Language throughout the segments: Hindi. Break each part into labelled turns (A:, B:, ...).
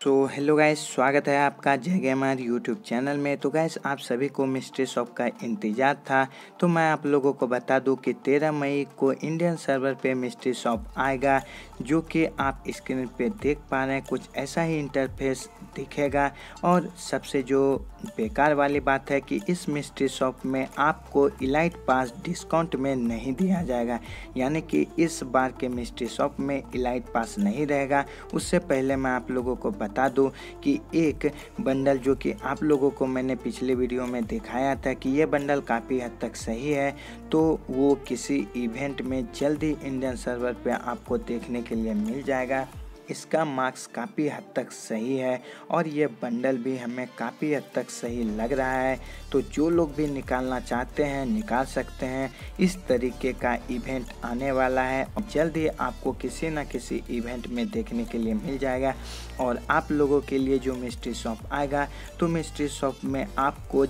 A: तो हेलो गाइस, स्वागत है आपका जय गेमर यूट्यूब चैनल में। तो गाइस, आप सभी को मिस्ट्री शॉप का इंतज़ार था। तो मैं आप लोगों को बता दूँ कि 13 मई को इंडियन सर्वर पे मिस्ट्री शॉप आएगा, जो कि आप स्क्रीन पे देख पा रहे हैं। कुछ ऐसा ही इंटरफेस दिखेगा। और सबसे जो बेकार वाली बात है कि इस मिस्ट्री शॉप में आपको इलाइट पास डिस्काउंट में नहीं दिया जाएगा। यानी कि इस बार के मिस्ट्री शॉप में इलाइट पास नहीं रहेगा। उससे पहले मैं आप लोगों को बता दूँ कि एक बंडल जो कि आप लोगों को मैंने पिछले वीडियो में दिखाया था कि यह बंडल काफ़ी हद तक सही है तो वो किसी इवेंट में जल्द ही इंडियन सर्वर पे आपको देखने के लिए मिल जाएगा। इसका मार्क्स काफ़ी हद तक सही है और ये बंडल भी हमें काफ़ी हद तक सही लग रहा है। तो जो लोग भी निकालना चाहते हैं, निकाल सकते हैं। इस तरीके का इवेंट आने वाला है। जल्द ही आपको किसी न किसी इवेंट में देखने के लिए मिल जाएगा और आप लोगों के लिए जो मिस्ट्री शॉप आएगा तो मिस्ट्री शॉप में आपको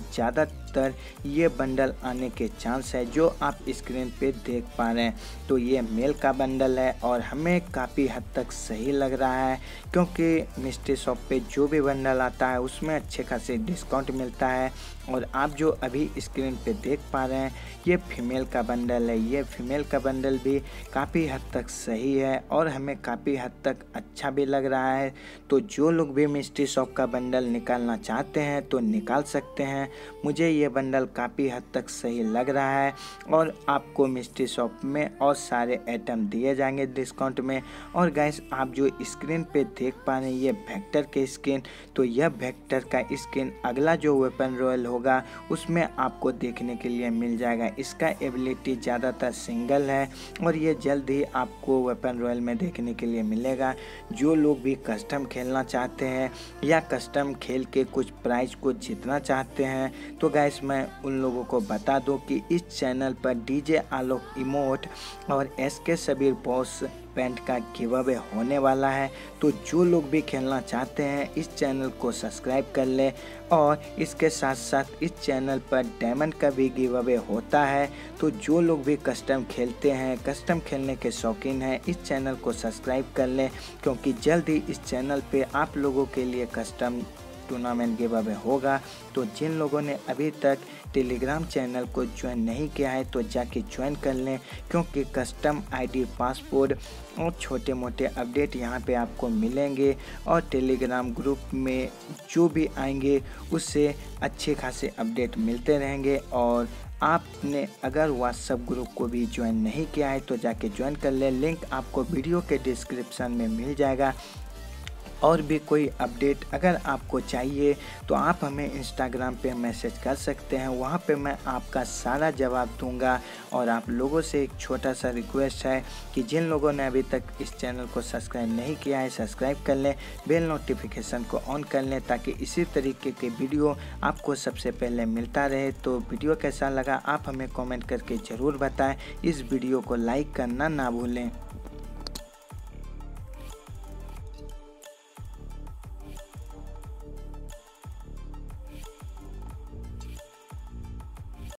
A: ज़्यादातर ये बंडल आने के चांस है, जो आप स्क्रीन पे देख पा रहे हैं। तो ये मेल का बंडल है और हमें काफ़ी हद तक सही लग रहा है, क्योंकि मिस्ट्री शॉप पे जो भी बंडल आता है, उसमें अच्छे खासे डिस्काउंट मिलता है। और आप जो अभी स्क्रीन पे देख पा रहे हैं, ये फीमेल का बंडल है। ये फीमेल का बंडल भी काफ़ी हद तक सही है और हमें काफ़ी हद तक अच्छा भी लग रहा है। तो जो लोग भी मिस्ट्री शॉप का बंडल निकालना चाहते हैं तो निकाल सकते हैं। मुझे ये बंडल काफ़ी हद तक सही लग रहा है और आपको मिस्ट्री शॉप में और सारे आइटम दिए जाएँगे डिस्काउंट में। और गैस आप जो स्क्रीन पे देख पा रहे हैं, ये वेक्टर के स्क्रीन तो यह वेक्टर का स्क्रीन अगला जो वेपन रॉयल होगा, उसमें आपको देखने के लिए मिल जाएगा। इसका एबिलिटी ज़्यादातर सिंगल है और ये जल्द ही आपको वेपन रॉयल में देखने के लिए मिलेगा। जो लोग भी कस्टम खेलना चाहते हैं या कस्टम खेल के कुछ प्राइज को जीतना चाहते हैं तो गैस मैं उन लोगों को बता दूँ कि इस चैनल पर डीजे आलोक इमोट और S K Sabir boss paint का गिव अवे होने वाला है। तो जो लोग भी खेलना चाहते हैं, इस चैनल को सब्सक्राइब कर ले और इसके साथ साथ इस चैनल पर डायमंड का भी गिव अवे होता है। तो जो लोग भी कस्टम खेलते हैं कस्टम खेलने के शौकीन हैं, इस चैनल को सब्सक्राइब कर लें, क्योंकि जल्द ही इस चैनल पे आप लोगों के लिए कस्टम टूर्नामेंट गिव अवे होगा। तो जिन लोगों ने अभी तक टेलीग्राम चैनल को ज्वाइन नहीं किया है तो जाके ज्वाइन कर लें, क्योंकि कस्टम आईडी पासपोर्ट और छोटे मोटे अपडेट यहाँ पे आपको मिलेंगे और टेलीग्राम ग्रुप में जो भी आएँगे, उससे अच्छे खासे अपडेट मिलते रहेंगे। और आपने अगर व्हाट्सएप ग्रुप को भी ज्वाइन नहीं किया है तो जाके ज्वाइन कर लें। लिंक आपको वीडियो के डिस्क्रिप्शन में मिल जाएगा। और भी कोई अपडेट अगर आपको चाहिए तो आप हमें इंस्टाग्राम पे मैसेज कर सकते हैं। वहाँ पे मैं आपका सारा जवाब दूँगा और आप लोगों से एक छोटा सा रिक्वेस्ट है कि जिन लोगों ने अभी तक इस चैनल को सब्सक्राइब नहीं किया है सब्सक्राइब कर लें बेल नोटिफिकेशन को ऑन कर लें ताकि इसी तरीके के वीडियो आपको सबसे पहले मिलता रहे। तो वीडियो कैसा लगा आप हमें कॉमेंट करके ज़रूर बताएँ। इस वीडियो को लाइक करना ना भूलें।